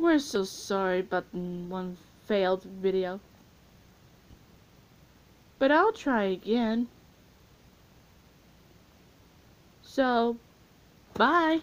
We're so sorry about one failed video. But I'll try again. So, bye.